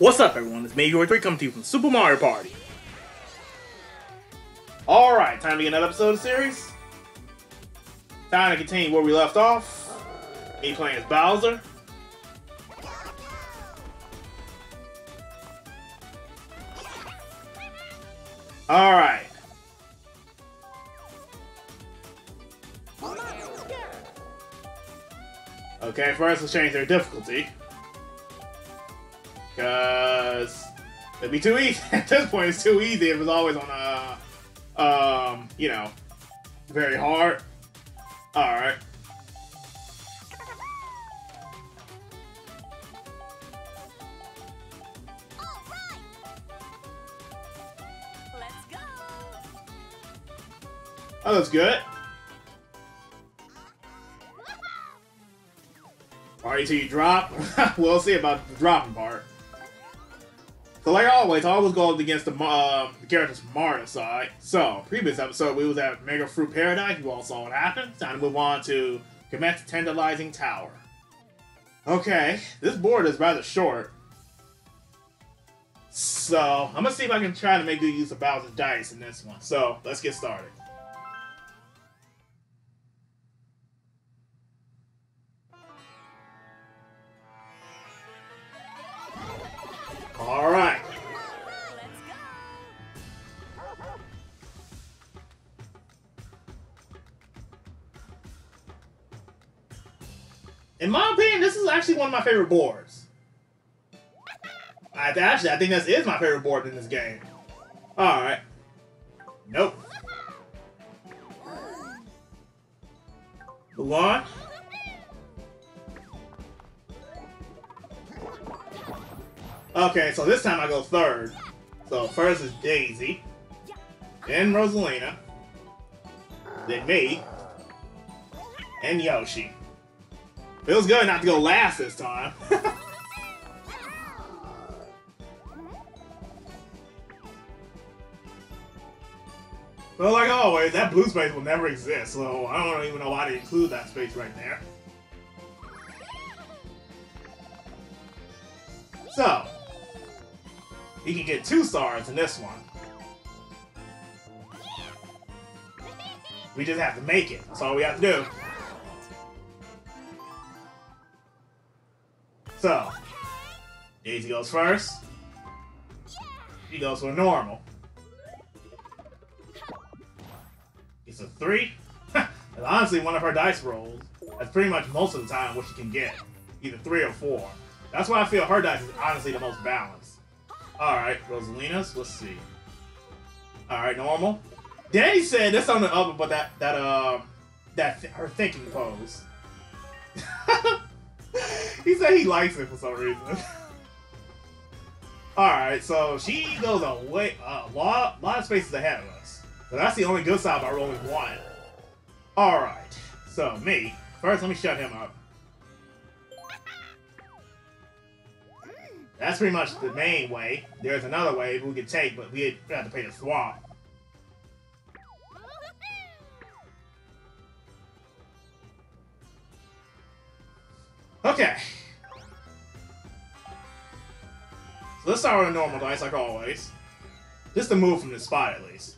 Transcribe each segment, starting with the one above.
What's up, everyone? It's me, 3 coming to you from Super Mario Party. Alright, time to get another episode of the series. Time to continue where we left off. Me playing as Bowser. Alright. Okay, first let's change their difficulty. Because it'd be too easy. At this point, it's too easy. It was always on a, um, you know, very hard. All right. Let's go. That looks good. Alright, till you drop. we'll see about the dropping part. So like always, I always go up against the, uh, the characters from side. So, previous episode, we was at Mega Fruit Paradise. You all saw what happened. Time to move on to Kamek's Tantalizing Tower. Okay, this board is rather short. So, I'm gonna see if I can try to make good use of Bowser's Dice in this one. So, let's get started. Actually one of my favorite boards. I, actually, I think this is my favorite board in this game. All right. Nope. Move on. Okay, so this time I go third. So first is Daisy, then Rosalina, then me, and Yoshi. Feels good not to go last this time. But like always, that blue space will never exist, so I don't even know why they include that space right there. So, you can get two stars in this one. We just have to make it. That's all we have to do. So, Daisy goes first. She goes for normal. It's a three. and honestly, one of her dice rolls. That's pretty much most of the time what she can get. Either three or four. That's why I feel her dice is honestly the most balanced. Alright, Rosalina's, let's see. Alright, normal. Danny said this on the other, but that, that, uh, that, th her thinking pose. He said he likes it for some reason. Alright, so she goes a way, a lot, lot of spaces ahead of us. So that's the only good side about rolling one. Alright, so me. First, let me shut him up. That's pretty much the main way. There's another way we could take, but we have to pay the swap. Okay. So let's start with a normal dice, like always. Just to move from this spot, at least.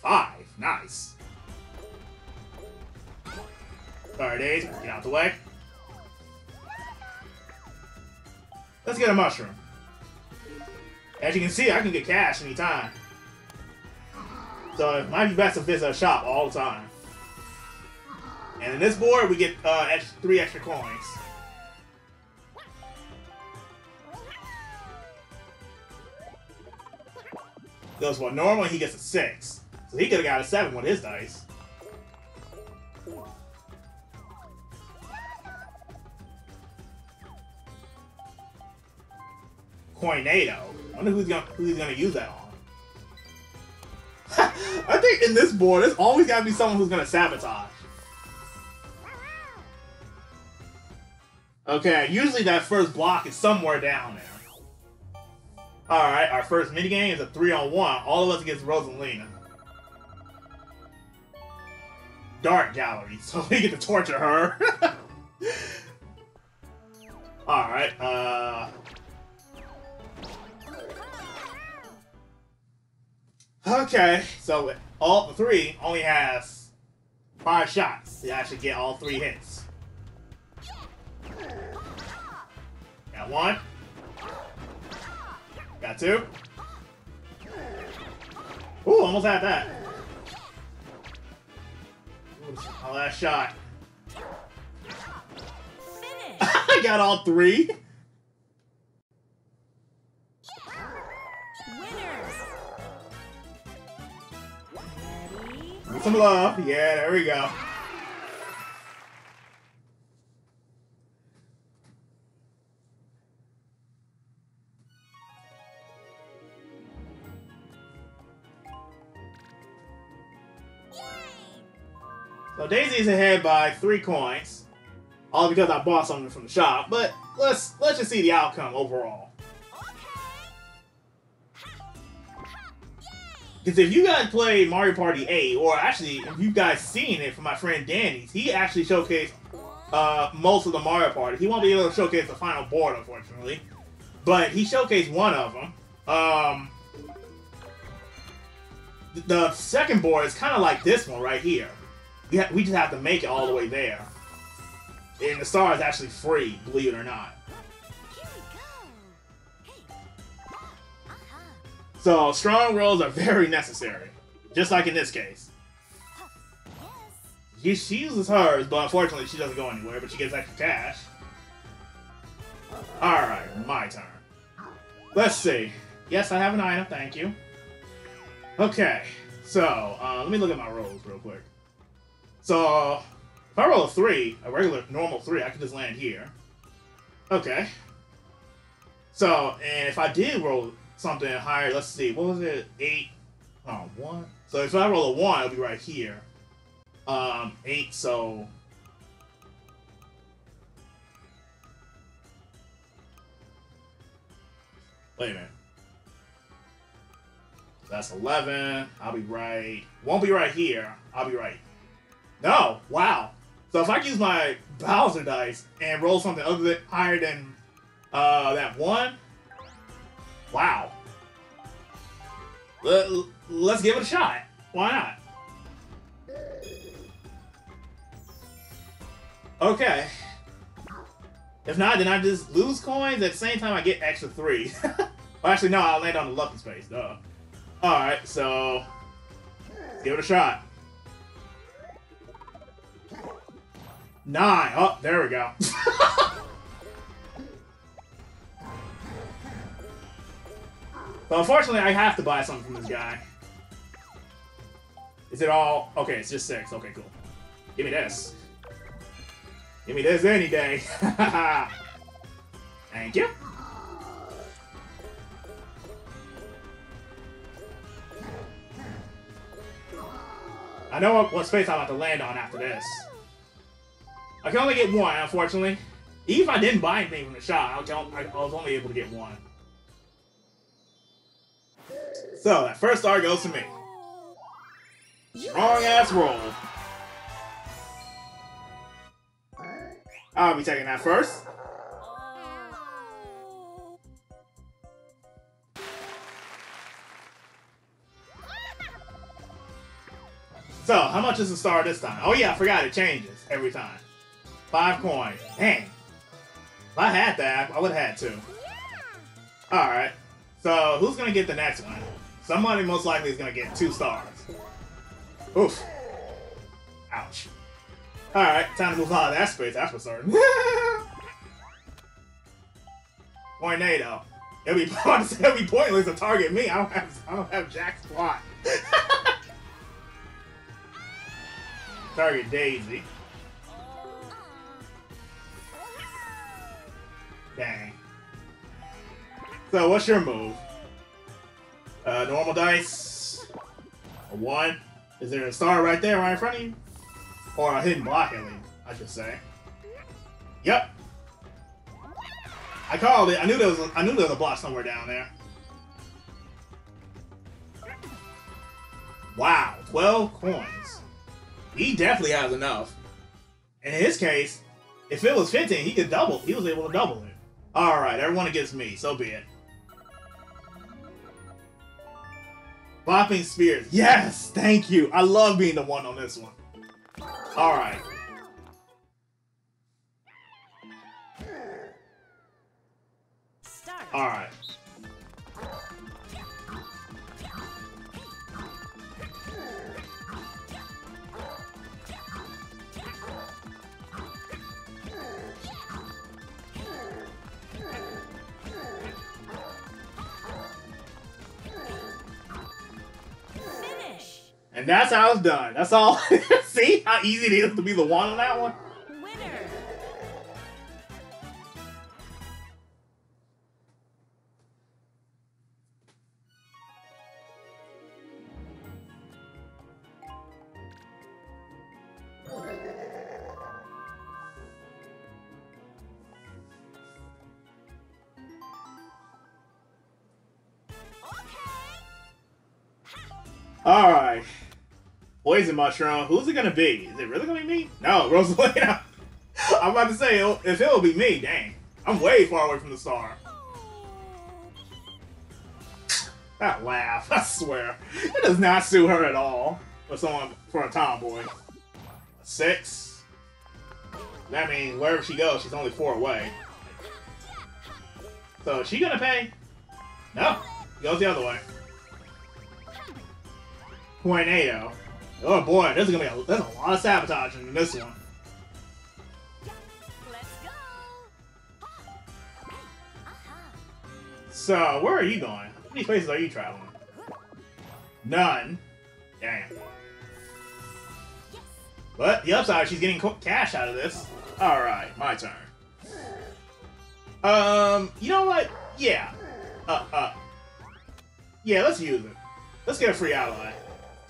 Five. Nice. Sorry, Days. Get out the way. Let's get a mushroom. As you can see, I can get cash anytime. So it might be best to visit a shop all the time. And in this board, we get uh, three extra coins. Goes for Normally, he gets a six. So he could have got a seven with his dice. Coinado. I wonder who's gonna gonna use that on. I think in this board, there's always gotta be someone who's gonna sabotage. Okay, usually that first block is somewhere down there. Alright, our first minigame is a three-on-one, all of us against Rosalina. Dark Gallery, so we get to torture her. Alright, uh... Okay, so all three only has five shots. You actually get all three hits. One. Got two. Ooh, almost had that. Ooh, my last shot. I got all three. Winners. Some love. Yeah, there we go. Daisy's ahead by three coins, all because I bought something from the shop. But let's let's just see the outcome overall. Because if you guys play Mario Party 8, or actually if you guys seen it from my friend Danny's, he actually showcased uh, most of the Mario Party. He won't be able to showcase the final board, unfortunately, but he showcased one of them. Um, th- the second board is kind of like this one right here. We, we just have to make it all the way there. And the star is actually free, believe it or not. So strong rolls are very necessary, just like in this case. She uses hers, but unfortunately she doesn't go anywhere, but she gets extra cash. Alright, my turn. Let's see. Yes, I have an item, thank you. Okay, so, uh, let me look at my rolls real quick. So, if I roll a 3, a regular, normal 3, I can just land here. Okay. So, and if I did roll something higher, let's see, what was it? 8, oh, 1? So if I roll a 1, it'll be right here um eight so wait a minute that's 11 i'll be right won't be right here i'll be right no wow so if i use my bowser dice and roll something other than higher than uh that one wow Let, let's give it a shot why not Okay. If not, then I just lose coins. At the same time, I get extra three. well, actually, no, I'll land on the lucky space, duh. Alright, so... Let's give it a shot. Nine. Oh, there we go. but unfortunately, I have to buy something from this guy. Is it all... Okay, it's just six. Okay, cool. Give me this. Give me this any day. Thank you. I know what, what space I'm about to land on after this. I can only get one, unfortunately. Even if I didn't buy anything from the shop, I, I was only able to get one. So, that first star goes to me. Strong ass roll. I'll be taking that first. So, how much is the star this time? Oh yeah, I forgot it changes every time. Five coins. Dang. If I had that, I would have had two. Alright. So, who's gonna get the next one? Somebody most likely is gonna get two stars. Oof. Ouch. Alright, time to move out of that space, that's for certain. Tornado. It'll be, it'll be pointless to target me. I don't have I don't have Jack's plot. target Daisy. Dang. So what's your move? Uh, normal dice. A one. Is there a star right there, right in front of you? Or a hidden block, at least, I should say. Yep. I called it. I knew there was. A, I knew there was a block somewhere down there. Wow, twelve coins. He definitely has enough. In his case, if it was fifteen, he could double. He was able to double it. All right, everyone against me. So be it. Bopping spears. Yes, thank you. I love being the one on this one. All right. And that's how it's done. That's all. See how easy it is to be the one on that one? Poison mushroom. Who's it gonna be? Is it really gonna be me? No, Rosalina. I'm about to say if it'll be me, dang. I'm way far away from the star. That laugh, I swear. It does not suit her at all. For someone for a tomboy. Six. That means wherever she goes, she's only four away. So is she gonna pay? No. Goes the other way. Tornado. Oh boy, there's gonna be a, there's a lot of sabotaging in this one. So, where are you going? How many places are you traveling? None. Damn. But the upside, she's getting cash out of this. Alright, my turn. Um, you know what? Yeah. Uh, uh. Yeah, let's use it. Let's get a free ally.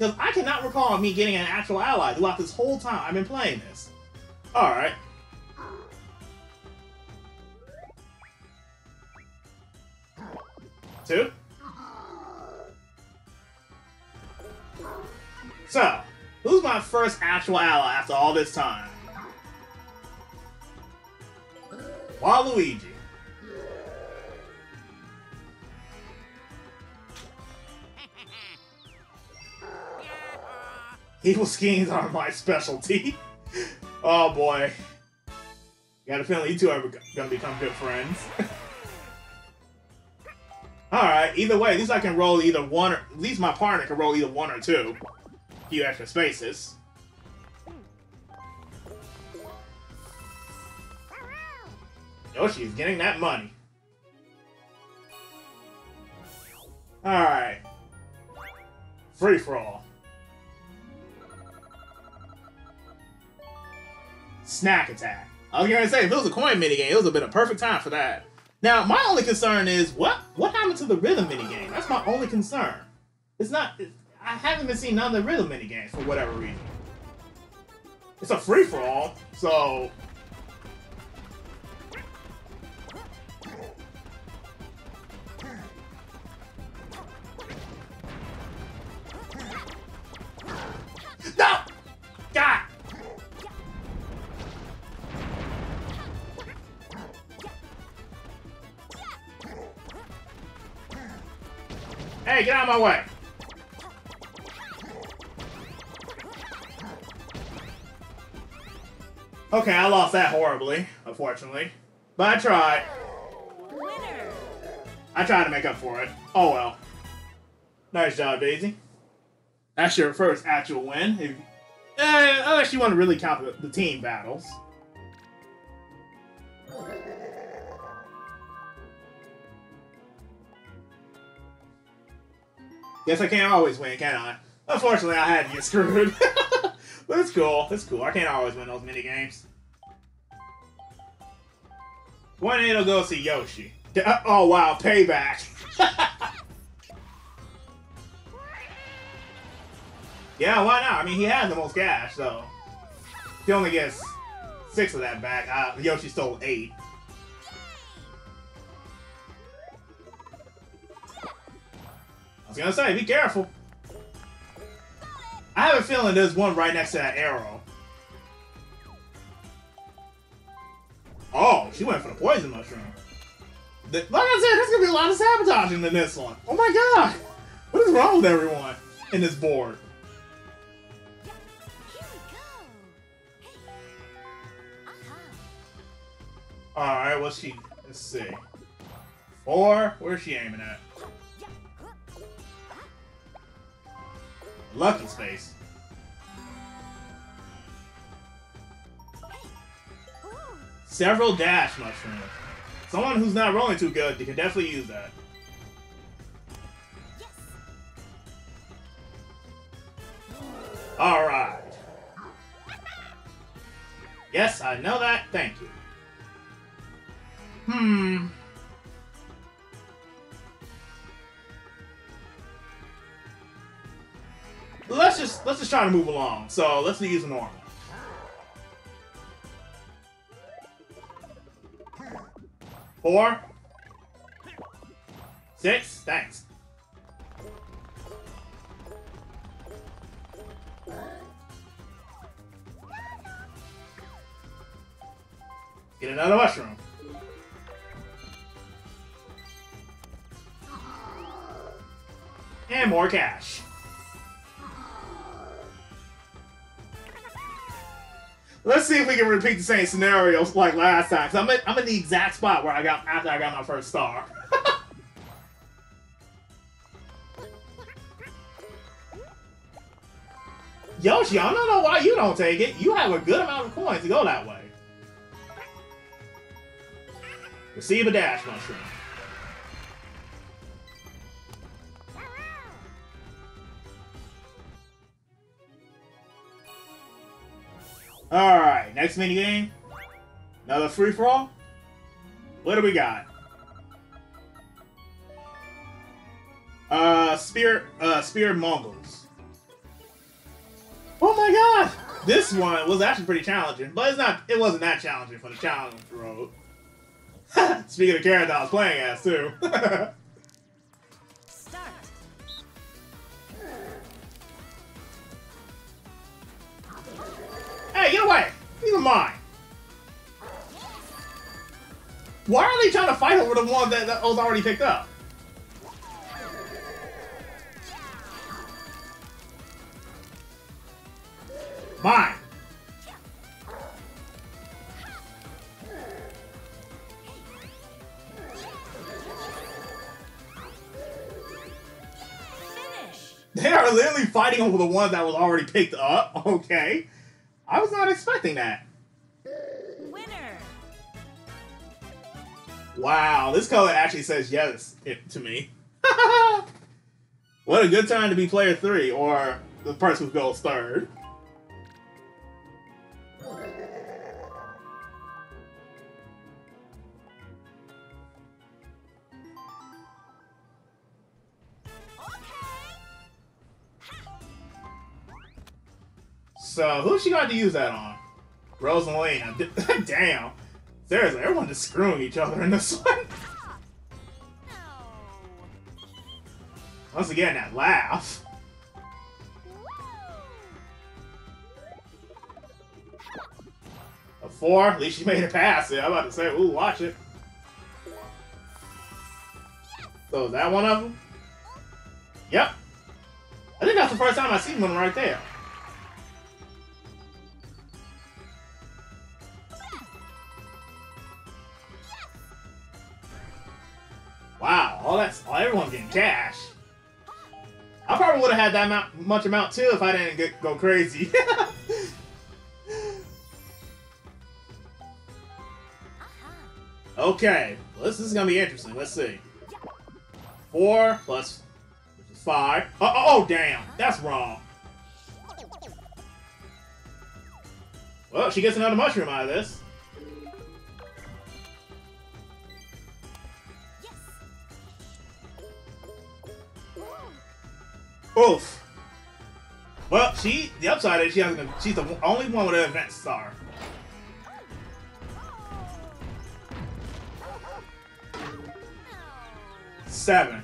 Because I cannot recall me getting an actual ally throughout this whole time I've been playing this. Alright. Two. So, who's my first actual ally after all this time? Waluigi. Evil schemes are my specialty. oh boy. Got a feeling you two are gonna become good friends. Alright, either way, at least I can roll either one or at least my partner can roll either one or two. Few extra spaces. Oh, Yoshi's getting that money. Alright. Free for all. Snack attack. I was gonna say, if it was a coin minigame, it was a bit of perfect time for that. Now, my only concern is what what happened to the rhythm minigame? That's my only concern. It's not. It, I haven't been seeing none of the rhythm minigames for whatever reason. It's a free for all, so Hey, get out of my way! Okay, I lost that horribly, unfortunately. But I tried. Winner. I tried to make up for it. Oh well. Nice job, Daisy. That's your first actual win. If, eh, unless you want to really count the, the team battles. Guess I can't always win, can I? Unfortunately, I had to get screwed. but it's cool. It's cool. I can't always win those mini games. Tornado goes to go see Yoshi. Uh, Oh wow, payback. yeah, why not? I mean, he has the most cash, so he only gets six of that back. Uh, Yoshi stole eight. Was gonna say, be careful. I have a feeling there's one right next to that arrow. Oh, she went for the poison mushroom. The- like I said, there's gonna be a lot of sabotaging in this one. Oh my god! What is wrong with everyone in this board? Alright, what's she? Let's see. Four? Where's she aiming at? Lucky space. Several dash mushrooms. Someone who's not rolling too good, can definitely use that. Alright. Yes, I know that. Thank you. Hmm. Just let's just try to move along. So let's use normal. Four. Six. Thanks. Get another mushroom. And more cash. Let's see if we can repeat the same scenarios like last time. i I'm in, I'm in the exact spot where I got after I got my first star. Yoshi, I don't know why you don't take it. You have a good amount of coins to go that way. Receive a dash mushroom. Alright, next mini game. Another free for all. What do we got? Uh, Spirit, uh, Spirit Mongols. Oh my god! This one was actually pretty challenging, but it's not, it wasn't that challenging for the challenge road. Speaking of character I was playing as, too. These are mine! Why are they trying to fight over the one that, that was already picked up? Mine! They are literally fighting over the one that was already picked up. Okay. I was not expecting that. Winner. Wow, this color actually says yes it- to me. what a good time to be player three, or the person who goes third. So, who's she got to use that on? Rosalina. Damn. Seriously, everyone just screwing each other in this one. Once again, that laugh. A four? At least she made it past it. I'm about to say, ooh, watch it. So is that one of them? Yep. I think that's the first time I've seen one right there. All that's all everyone's getting cash. I probably would have had that amount, much amount too if I didn't get, go crazy. Okay, well, this, this is gonna be interesting. Let's see. Four plus, five. Oh, oh, oh, damn, that's wrong. Well, she gets another mushroom out of this. Oof. Well, she the upside is she has she's the only one with an advanced star. Seven.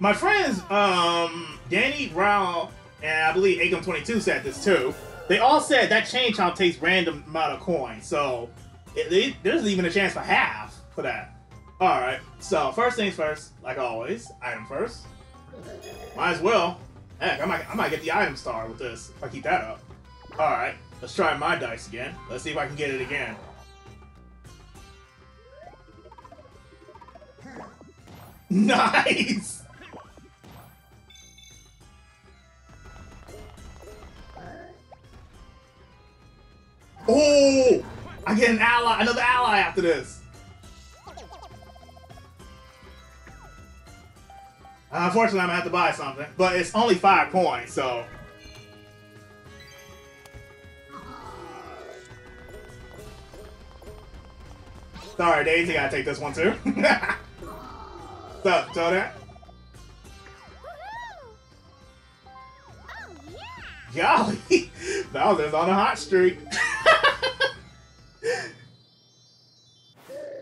My friends, um, Danny, Rao, and I believe Acom22 said this too. They all said that chain chomp takes random amount of coins, so it, it- there's even a chance for half for that. Alright, so first things first, like always, item first. Might as well. Heck, I might, I might get the item star with this if I keep that up. Alright, let's try my dice again. Let's see if I can get it again. Nice! Oh! I get an ally, another ally after this. Uh, unfortunately, I'm gonna have to buy something, but it's only five points, so. Sorry, Daisy, gotta take this one too. What's up, Toadette? Golly, Bowser's on a hot streak.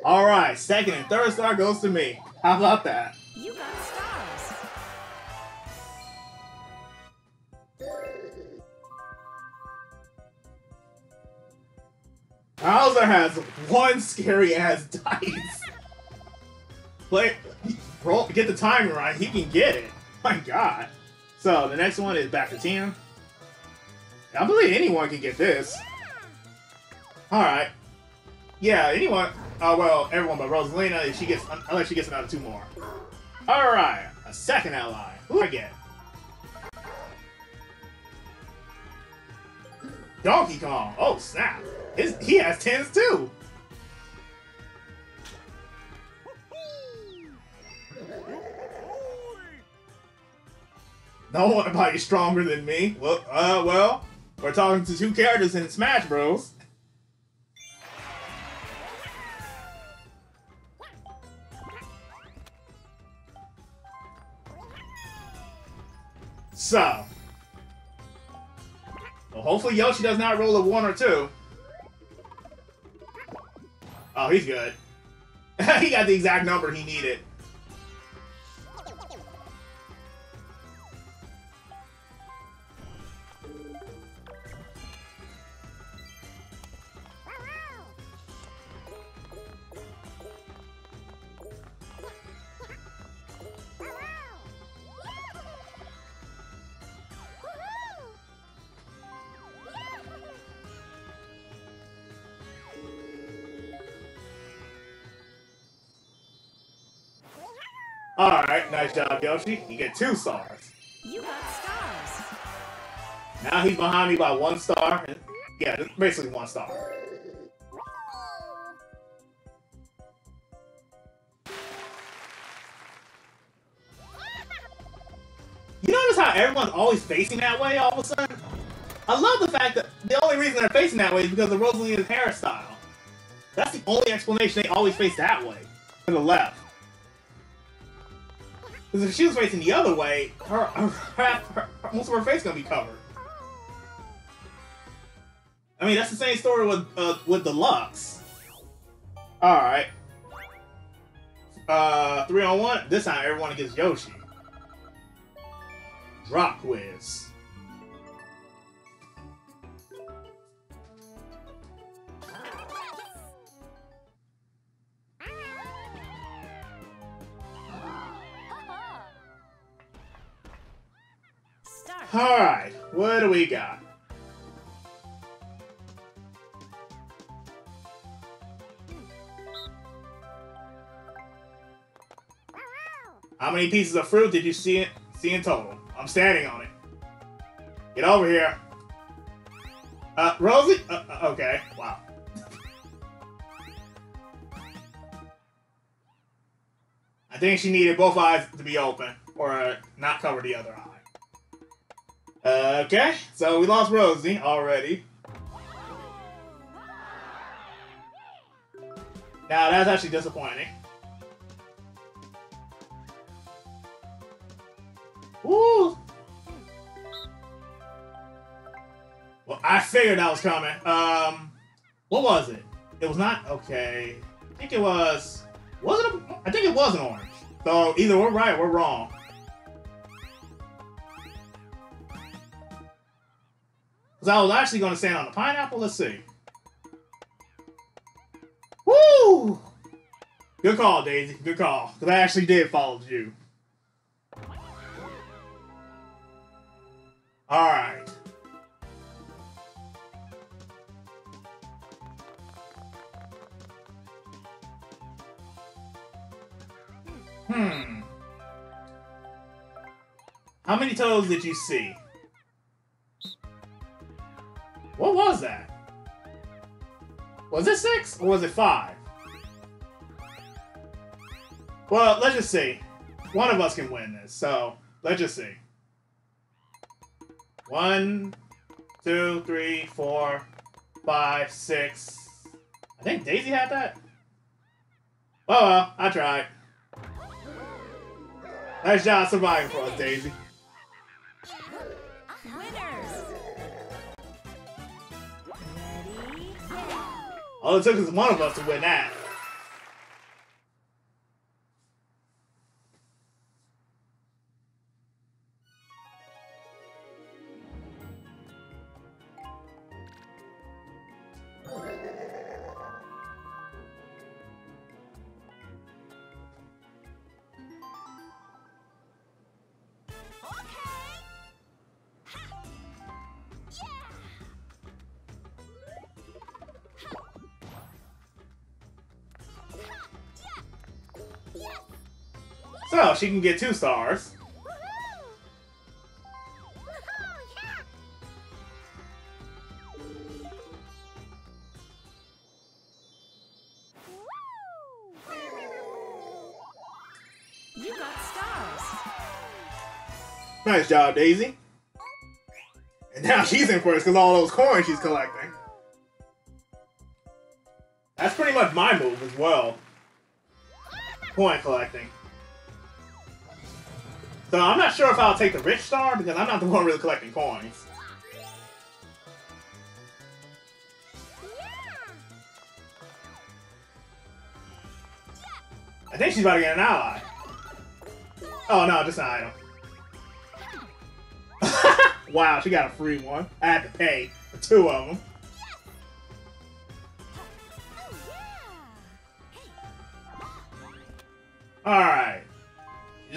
All right, second and third star goes to me. How about that? Bowser has one scary ass dice. Play, roll, get the timing right. He can get it. My God. So the next one is back to ten. I believe anyone can get this. All right. Yeah, anyone. Oh well, everyone but Rosalina. If she gets, unless she gets another two more. All right, a second ally. Who I get? Donkey Kong. Oh snap! His, he has tens too. No one about you stronger than me. Well, uh, well, we're talking to two characters in Smash Bros. So, well, hopefully Yoshi does not roll a one or two. Oh, he's good. he got the exact number he needed. Nice job, Yoshi. You get two stars. You got stars. Now he's behind me by one star. Yeah, basically one star. You notice how everyone's always facing that way all of a sudden? I love the fact that the only reason they're facing that way is because of Rosalina's hairstyle. That's the only explanation they always face that way, to the left. Because if she was facing the other way, her, her, her, most of her face gonna be covered. I mean, that's the same story with uh, with Deluxe. All right. Uh, three on one. This time, everyone against Yoshi. Drop quiz. We got? How many pieces of fruit did you see see in total? I'm standing on it. Get over here. Uh, Rosie? Uh, uh, okay, wow. I think she needed both eyes to be open, or uh, not cover the other eye. Okay, so we lost Rosie already. Now that's actually disappointing. Woo! Well, I figured that was coming. Um, what was it? It was not okay. I think it was. Was it? A, I think it was an orange. So either we're right or we're wrong. Because I was actually going to stand on the pineapple. Let's see. Woo! Good call, Daisy. Good call. Because I actually did follow you. Alright. Hmm. How many toes did you see? What was that? Was it six or was it five? Well, let's just see. One of us can win this, so let's just see. One, two, three, four, five, six. I think Daisy had that. Oh well, I tried. Nice job surviving for us, Daisy. All it took is one of us to win that. So, she can get two stars. You got stars. Nice job, Daisy. And now she's in first because all those coins she's collecting. That's pretty much my move as well. Coin collecting. So I'm not sure if I'll take the rich star because I'm not the one really collecting coins. I think she's about to get an ally. Oh no, just an item. wow, she got a free one. I had to pay for two of them.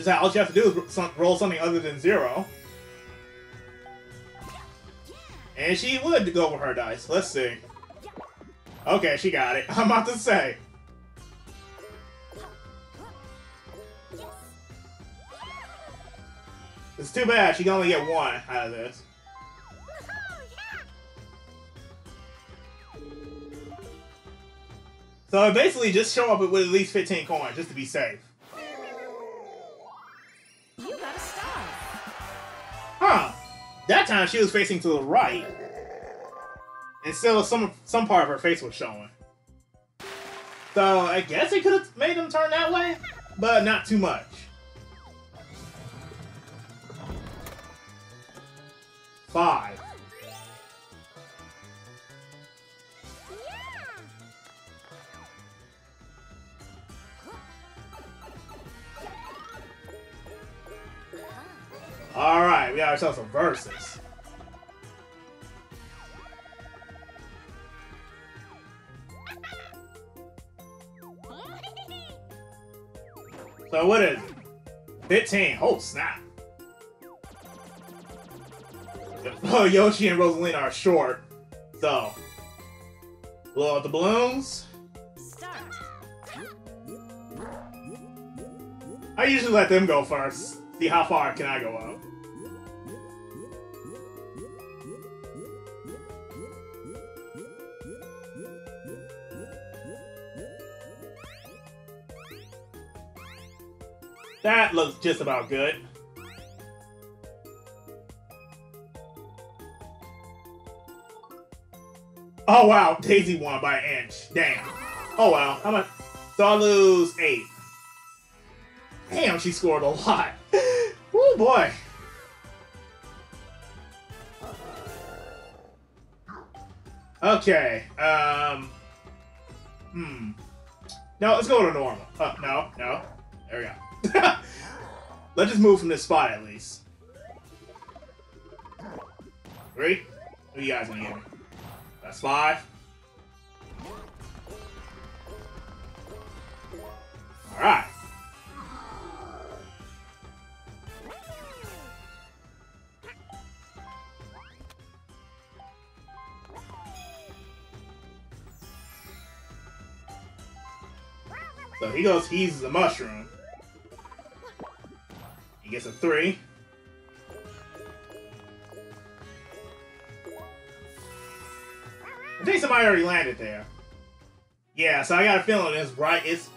Just all you have to do is roll something other than zero. And she would go with her dice. Let's see. Okay, she got it. I'm about to say. It's too bad she can only get one out of this. So basically just show up with at least 15 coins just to be safe. That time she was facing to the right. And still some some part of her face was showing. So I guess it could have made them turn that way, but not too much. Five. 15. Oh, snap. Oh, Yoshi and Rosalina are short. So, blow out the balloons. I usually let them go first. See how far can I go up. That looks just about good. Oh wow, Daisy won by an inch. Damn. Oh wow, how much? So I lose eight. Damn, she scored a lot. oh boy. Okay. Um. Hmm. No, let's go to normal. Uh, no, no. Let's just move from this spot at least. Three? Who you guys gonna give me? That's five. Alright. So he goes, he's the mushroom. Gets a three. I think somebody already landed there. Yeah, so I got a feeling it's right. It's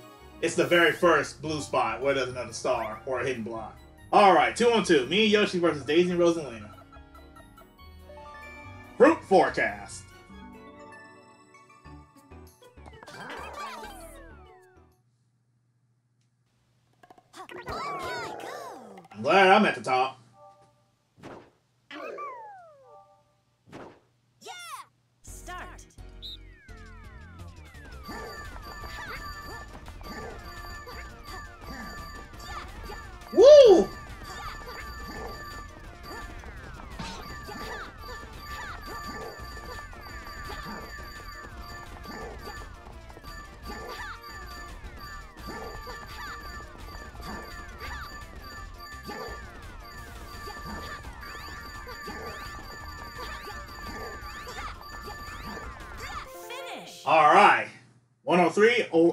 it's the very first blue spot where there's another star or a hidden block. All right, two on two. Me and Yoshi versus Daisy and Rosalina. Fruit forecast. Glad I'm at the top.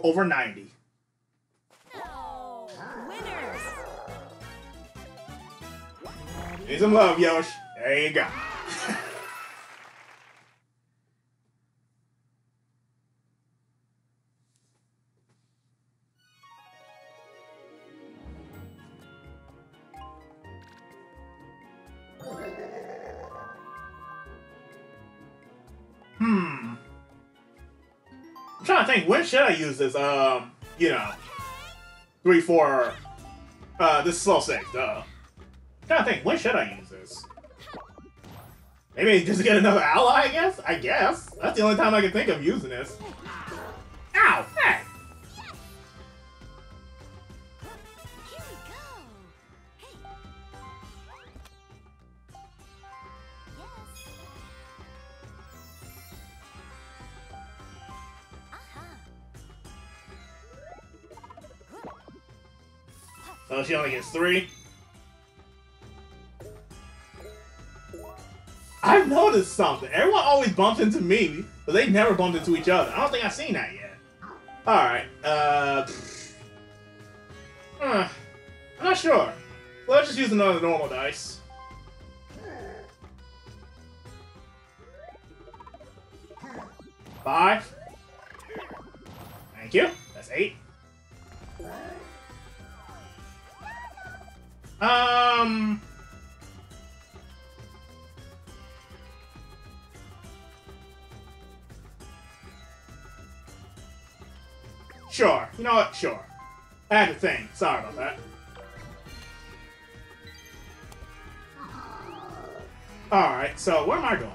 Over 90. Winners. Need some love, Yosh. There you go. hmm. I'm trying to think. When should I use this? Um, you know, three, four. Uh, this is slow six. Duh. I'm trying to think, when should I use this? Maybe just get another ally, I guess? I guess. That's the only time I can think of using this. Only gets three. I've noticed something. Everyone always bumps into me, but they never bumped into each other. I don't think I've seen that yet. Alright, uh... huh, I'm not sure. Let's just use another normal dice. Five. Thank you. That's eight. Um. Sure. You know what? Sure. I had to. Sorry about that. Alright, so where am I going?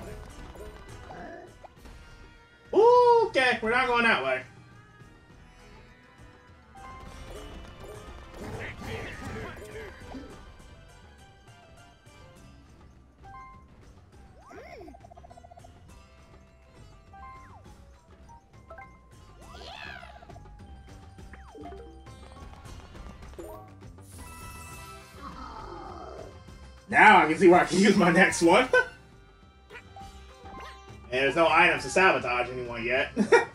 Ooh, okay, we're not going that way. Now I can see where I can use my next one. and there's no items to sabotage anyone yet.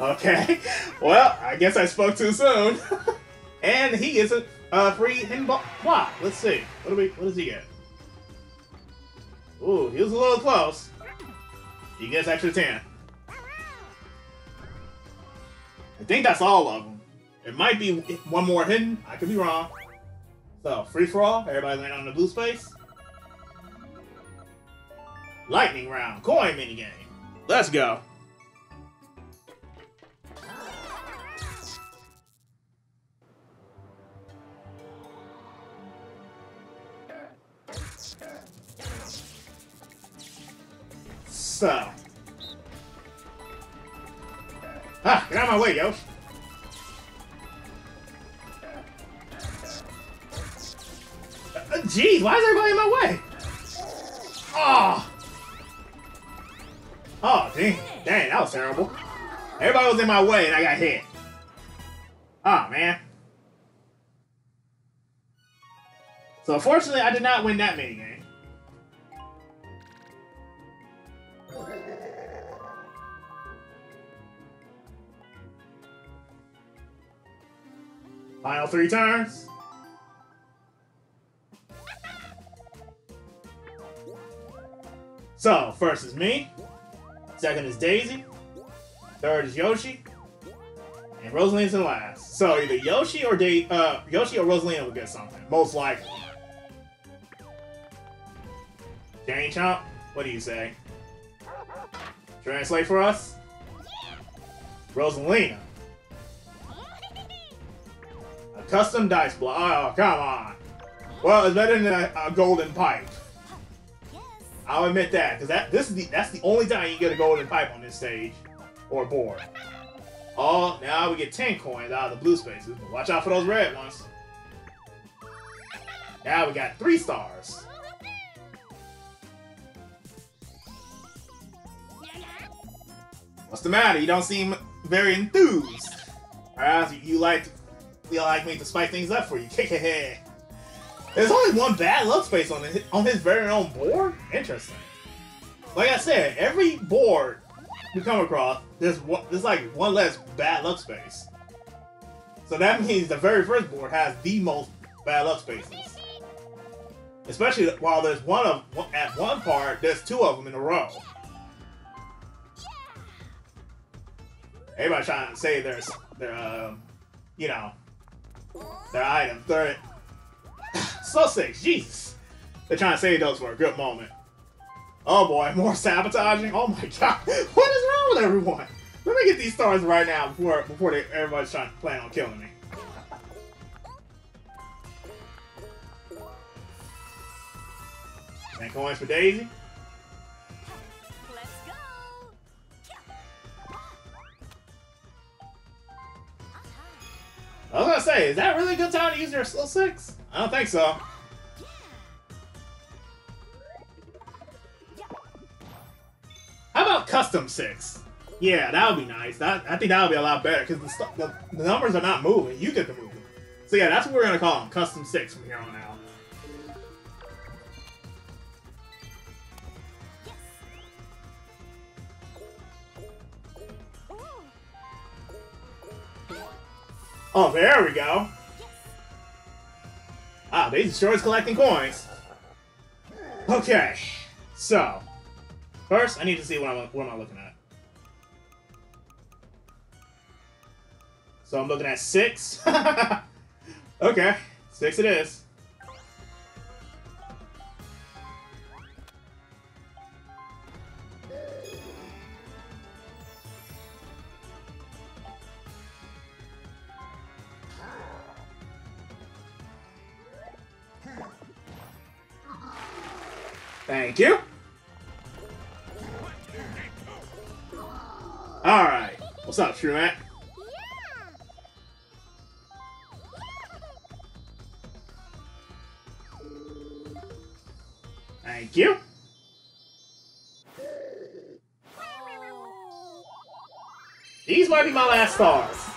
okay, well, I guess I spoke too soon. And he a uh, free block. Wow, let's see. What do we? What does he get? Ooh, he was a little close. He gets extra ten. I think that's all of them. It might be one more hidden. I could be wrong. So free for all. Everybody land on the blue space. Lightning round, coin minigame. Let's go. In my way and I got hit. Ah, man. So unfortunately, I did not win that mini game. Final three turns. So, first is me. Second is Daisy. Third is Yoshi. And Rosalina's in last. So either Yoshi or uh, Yoshi or Rosalina will get something. Most likely. Chain Chomp, what do you say? Translate for us? Rosalina. A custom dice block. Oh, come on. Well, it's better than a, a golden pipe. I'll admit that, because that this is the that's the only time you get a golden pipe on this stage or board. Oh, now we get 10 coins out of the blue spaces. Watch out for those red ones. Now we got three stars. What's the matter? You don't seem very enthused. Perhaps you, you like you like me to spice things up for you. There's only one bad luck space on his, on his very own board. Interesting. Like I said, every board you come across, there's one, there's like one less bad luck space. So that means the very first board has the most bad luck spaces. Especially while there's one of at one part, there's two of them in a row. Everybody trying to say there's their um, you know, their items. Their so six, Jesus. They're trying to save those for a good moment. Oh boy, more sabotaging. Oh my god, what is wrong with everyone? Let me get these stars right now before before they, everybody's trying to plan on killing me. Ten coins for Daisy. Let's go. I was gonna say, is that really a good time to use your slow six? I don't think so. Custom six? Yeah, that would be nice. That I think that would be a lot better because the, the the numbers are not moving. You get to move them. So yeah, that's what we're gonna call them, custom six from here on out. Oh, there we go. Ah, Daisy sure is collecting coins. Okay, so first I need to see what I'm what am I looking at. So I'm looking at six. okay, six it is. Thank you. Alright. What's up, True Matt? Thank you. These might be my last stars.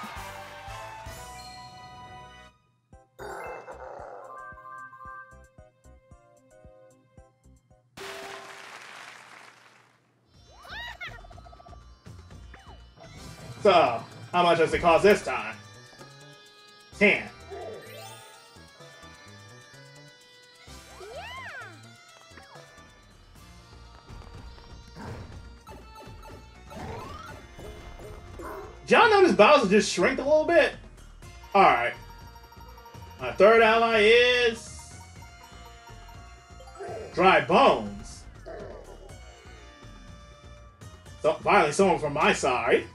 So, how much does it cost this time? Ten. Y'all notice Bowser just shrinked a little bit? Alright. My third ally is... Dry Bones. So, finally, someone from my side.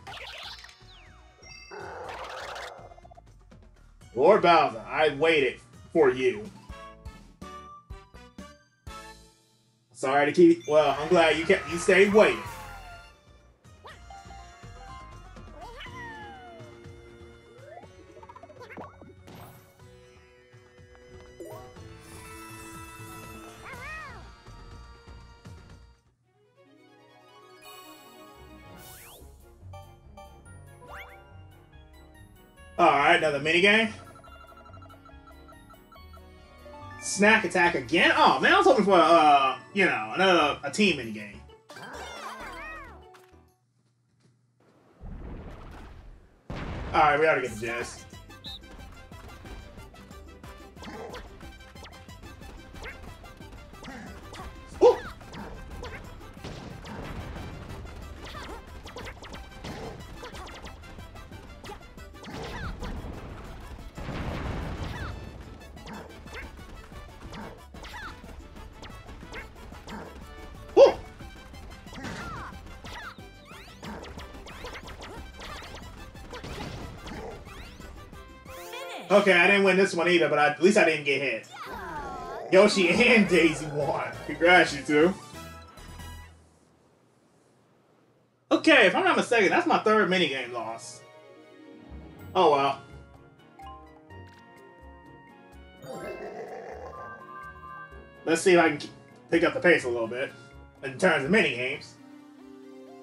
Lord Bowser, I waited for you. Sorry to keep. Well, I'm glad you kept you stayed waiting. Alright, another minigame. Snack attack again? Oh man, I was hoping for uh, you know, another a team minigame. Alright, we gotta get the gist. Okay, I didn't win this one either, but I, at least I didn't get hit. Yoshi and Daisy won. Congrats, you two. Okay, if I'm not mistaken, that's my third minigame loss. Oh well. Let's see if I can pick up the pace a little bit in terms of minigames.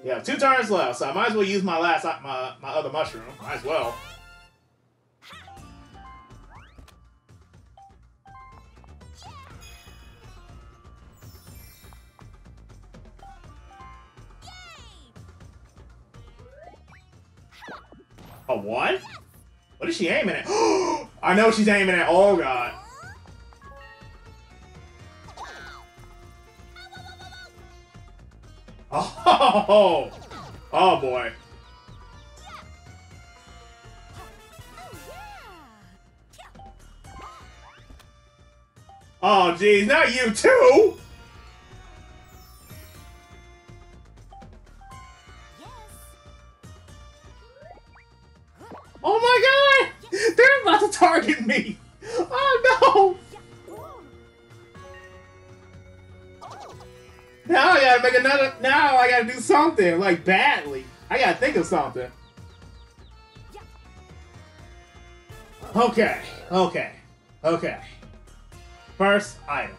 Yeah, two turns left, so I might as well use my last my my other mushroom. Might as well. A what? What is she aiming at? I know she's aiming at. Oh god. Oh, oh boy. Oh geez, not you too. Oh my god! They're about to target me! Oh no! Now I gotta make another. Now I gotta do something, like badly. I gotta think of something. Okay, okay, okay. First item.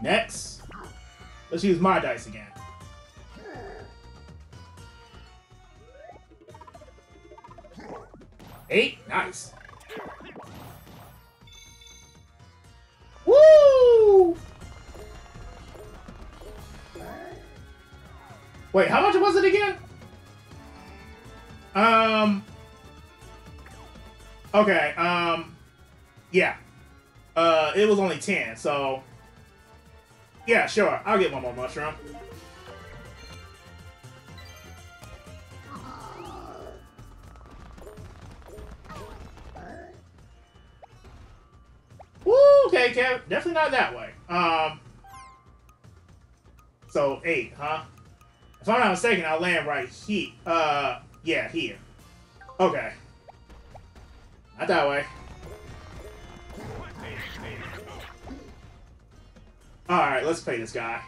Next, let's use my dice again. Eight, nice. Woo! Wait, how much was it again? Um. Okay. Um. Yeah. Uh, it was only ten, so. Yeah, sure. I'll get one more mushroom. Okay, Kev. Definitely not that way. Um. So eight, huh? If I'm not mistaken, I'll land right here. Uh, yeah, here. Okay. Not that way. Alright, let's play this guy.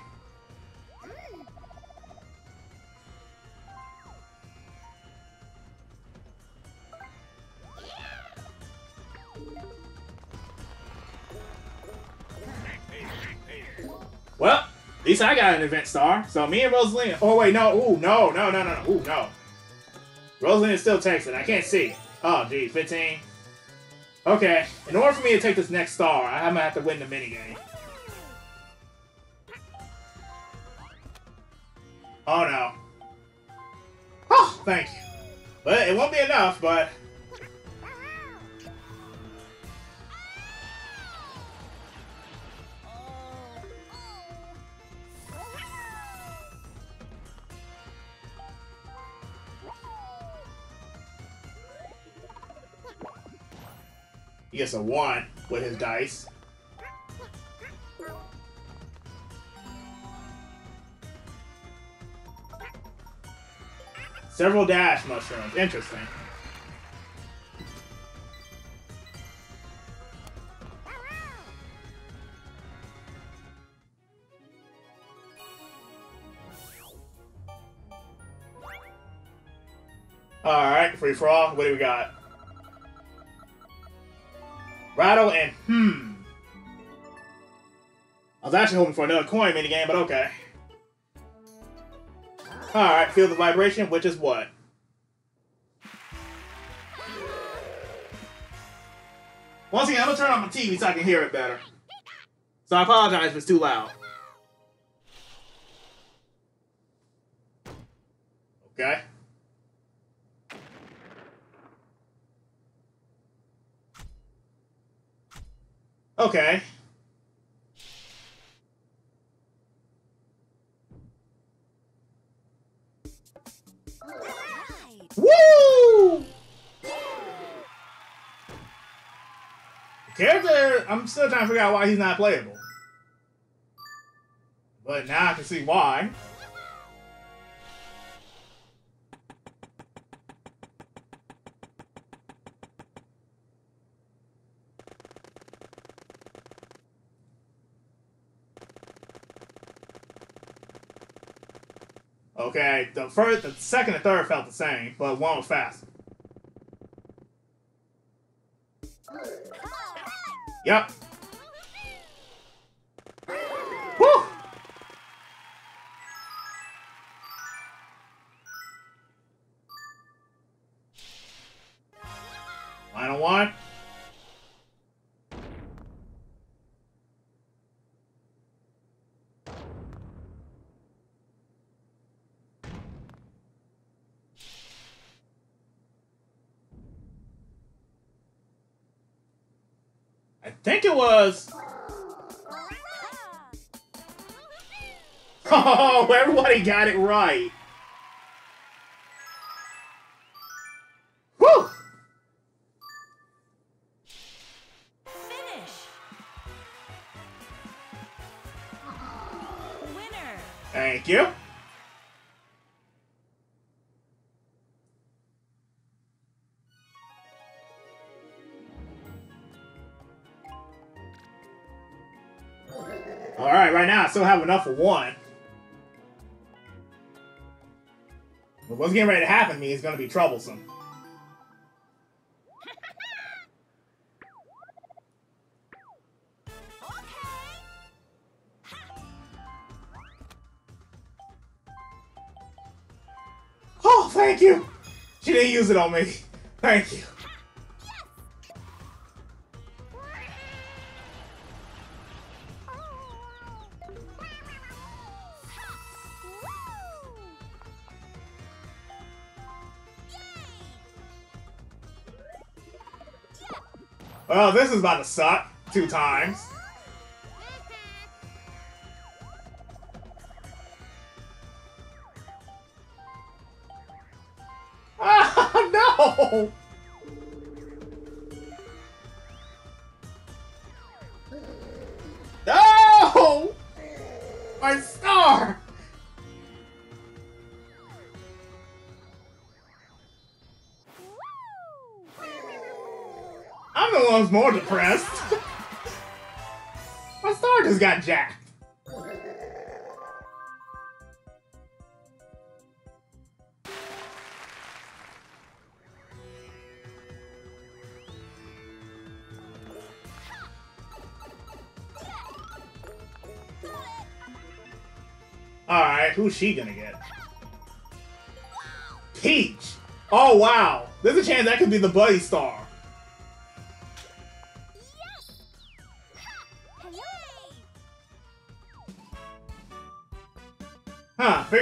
Well, at least I got an event star. So me and Rosaline. Oh wait, no. Ooh, no, no, no, no, no. Ooh, no. Rosaline is still texting. I can't see. Oh, geez, 15. Okay. In order for me to take this next star, I'm gonna have to win the minigame. Oh no. Oh, thank you. But it won't be enough, but he gets a one with his dice. Several dash mushrooms. Interesting. Alright, free for all. What do we got? Rattle and hmm. I was actually hoping for another coin minigame, but okay. Alright, feel the vibration, which is what? Once again, I'm gonna turn on my TV so I can hear it better. So I apologize if it's too loud. Okay. Okay. Woo! Character, I'm still trying to figure out why he's not playable. But now I can see why. Okay, the first, the second and third felt the same, but one was faster. Yep. I think it was. Oh, everybody got it right. Whew! Finish. Winner. Thank you. Still have enough for one. But what's getting ready to happen to me is going to be troublesome. Oh, thank you! She didn't use it on me. Thank you. This is about to suck. Two times. Just got jacked. Alright, who's she gonna get? Peach! Oh wow! There's a chance that could be the Buddy Star.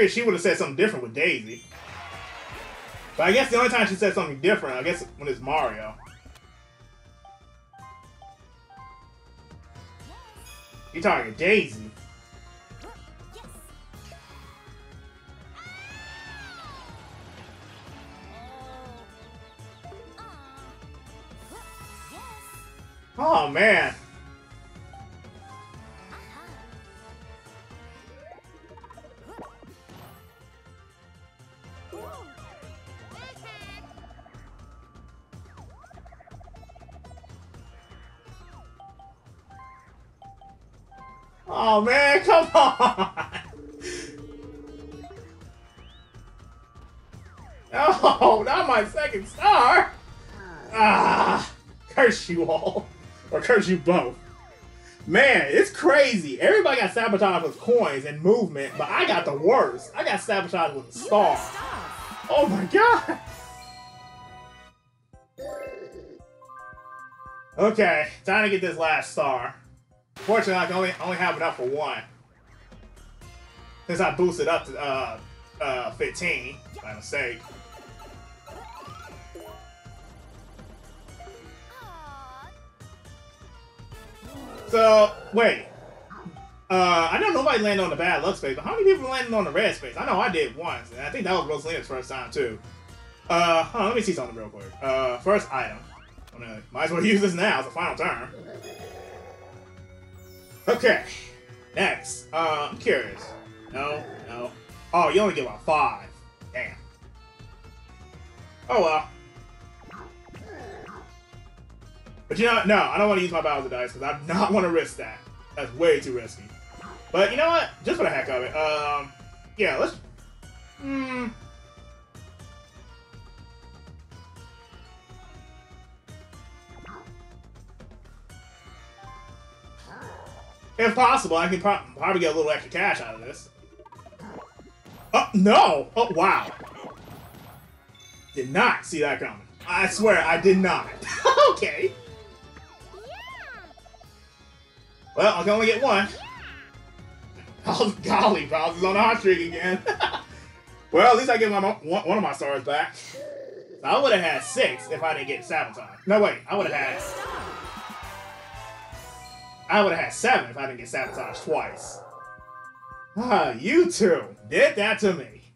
Figured she would have said something different with Daisy. But I guess the only time she said something different, I guess when it's Mario. You're talking Daisy? Oh man. You all. Or curse you both. Man, it's crazy. Everybody got sabotaged with coins and movement, but I got the worst. I got sabotaged with a star. Oh my god. Okay, time to get this last star. Fortunately, I can only only have enough for one. Since I boosted up to uh, uh, 15 by mistake. So, wait. Uh, I know nobody landed on the bad luck space, but how many people landed on the red space? I know I did once, and I think that was Rosalina's first time too. Uh, on, let me see something real quick. Uh, first item. I'm gonna, might as well use this now as a final turn. Okay, next. Uh, I'm curious. No, no. Oh, you only get about five. Damn. Oh well. But you know, what? no, I don't want to use my Bowser dice because I do not want to risk that. That's way too risky. But you know what? Just for the heck of it, um, yeah, let's. Hmm. If possible, I can pro- probably get a little extra cash out of this. Oh, no! Oh, wow. Did not see that coming. I swear, I did not. okay. Well, I can only get one. Oh, golly, Bowser's on a hot streak again. well, at least I get my, one, of my stars back. I would have had six if I didn't get sabotage. No, wait, I would have had I would have had seven if I didn't get sabotaged twice. Ah, you two did that to me.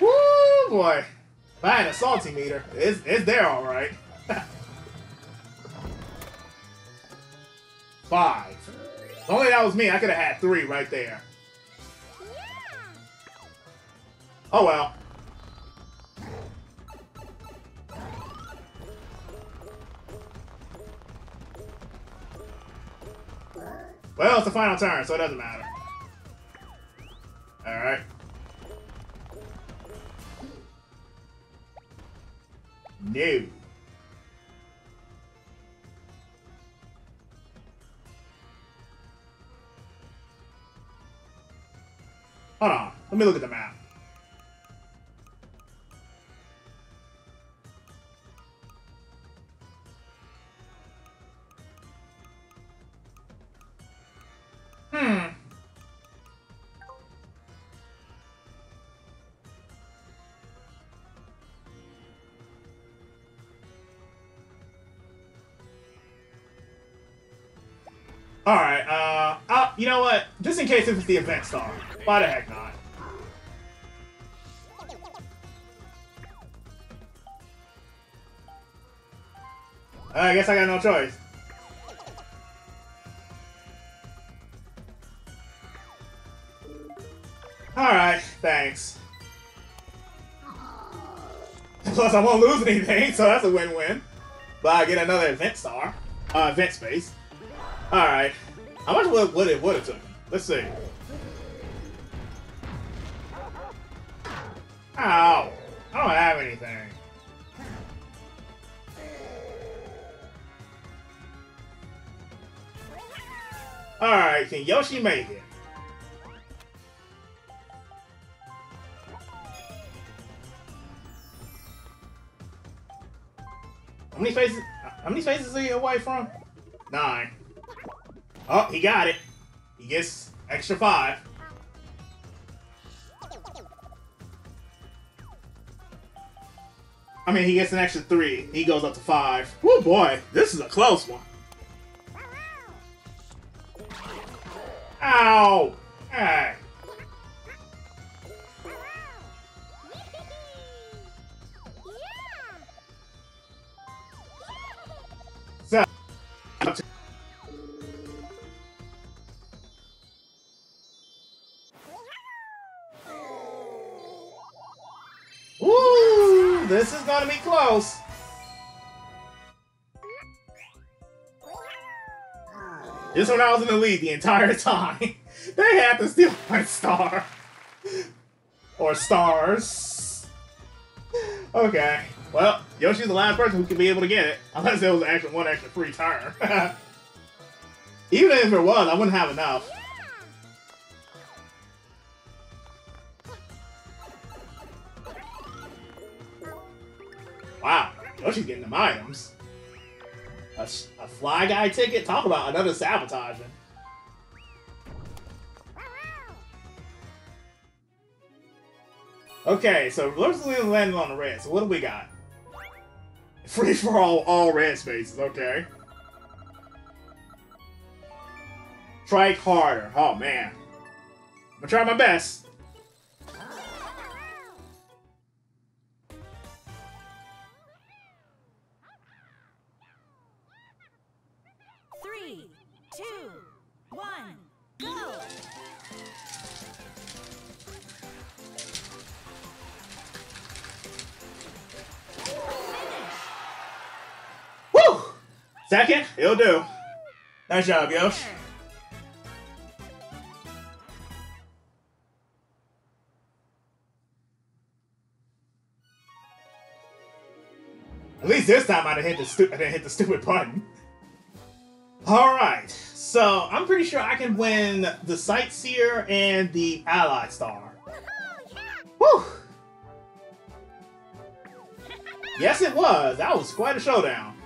Woo, boy. If I had a salty meter, it's, it's there all right. Five. If only that was me, I could have had three right there. Oh well. Well, it's the final turn, so it doesn't matter. Alright. No. Let me look at the map. Hmm. Alright, uh, uh, you know what? Just in case if it's the event star. Why the heck not? I guess I got no choice. Alright, thanks. Plus, I won't lose anything, so that's a win-win. But I get another event star. Uh, event space. Alright. How much would, would it would have took? Let's see. Yoshi made it? How many faces? How many spaces are you away from? Nine. Oh, he got it. He gets extra five. I mean, he gets an extra three. He goes up to five. Oh boy, this is a close one. Ow! Woo! This is gonna be close. One I was in the lead the entire time. they had to steal my star. Or stars. Okay. Well, Yoshi's the last person who can be able to get it. Unless there was actually one extra free turn. Even if it was, I wouldn't have enough. Wow, Yoshi's getting them items. A, s- a fly guy ticket? Talk about another sabotaging. Okay, so Rosalie landed on the red. So what do we got? Free for all, all red spaces. Okay. Strike harder. Oh man, I'm gonna try my best. Nice job, yo. At least this time I didn't hit the I didn't hit the stupid button. All right, so I'm pretty sure I can win the sightseer and the ally star. Whew! Yes, it was. That was quite a showdown.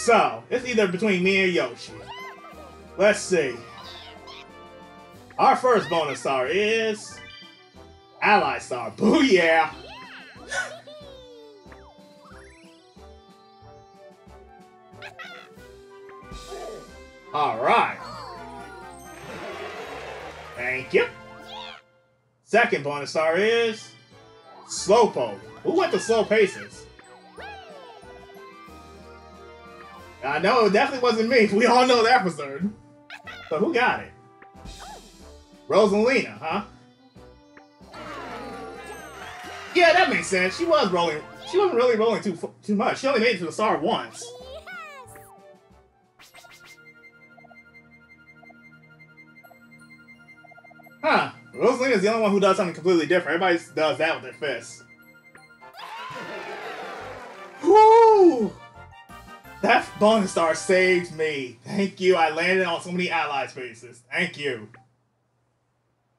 So, it's either between me and Yoshi. Let's see. Our first bonus star is... Ally Star. Booyah! Alright. Thank you. Second bonus star is... Slowpoke. Who went to slow paces? Uh, I know it definitely wasn't me. We all know that for certain. So who got it? Rosalina, huh? Yeah, that makes sense. She was rolling. She wasn't really rolling too too much. She only made it to the star once. Huh. Rosalina's the only one who does something completely different. Everybody does that with their fists. Whoo! That bonus star saved me. Thank you. I landed on so many ally spaces. Thank you.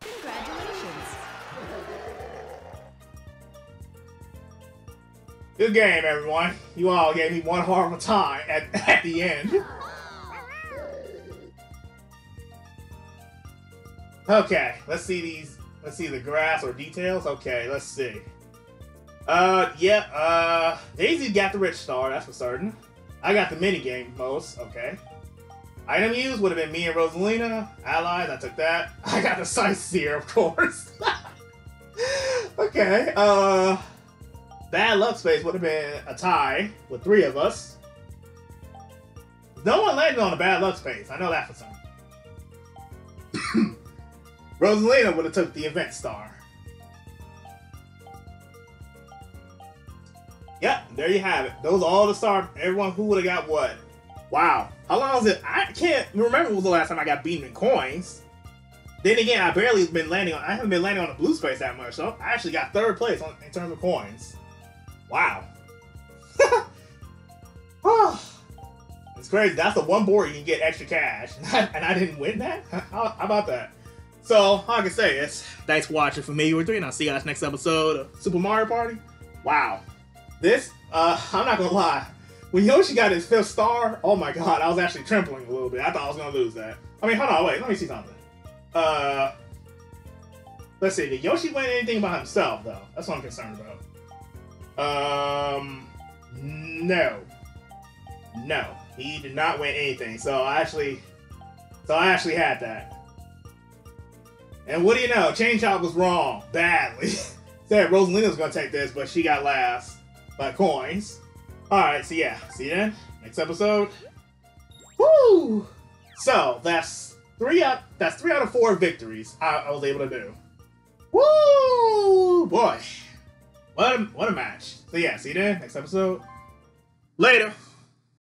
Congratulations! Good game, everyone. You all gave me one horrible time at, at the end. Okay, let's see these. Let's see the graphs or details. Okay, let's see. Uh, yeah, uh, Daisy got the rich star, that's for certain. I got the minigame most, okay. Item used would have been me and Rosalina. Allies, I took that. I got the sightseer, of course. okay, uh, Bad Luck Space would have been a tie with three of us. No one landed on the Bad Luck Space. I know that for certain. Rosalina would have took the event star. Yep, there you have it. Those all the stars. Everyone who would have got what? Wow. How long is it? I can't remember was the last time I got beaten in coins. Then again, I barely been landing on. I haven't been landing on the blue space that much, so I actually got third place on, in terms of coins. Wow. It's crazy. That's the one board you can get extra cash, and I didn't win that. How, how about that? So all I can say is thanks for watching for me, three, and I'll see you guys next episode of Super Mario Party. Wow, this uh, I'm not gonna lie. When Yoshi got his fifth star, oh my god, I was actually trembling a little bit. I thought I was gonna lose that. I mean, hold on, wait, let me see something. Uh, let's see. Did Yoshi win anything by himself though? That's what I'm concerned about. Um, no, no, he did not win anything. So I actually, so I actually had that. And what do you know? Chain Chomp was wrong badly. Said Rosalina was gonna take this, but she got last coins. All right, so yeah, see you then next episode. Woo! So that's three out. That's three out of four victories I, I was able to do. Woo! Boy, what a, what a match. So yeah, see you then next episode. Later.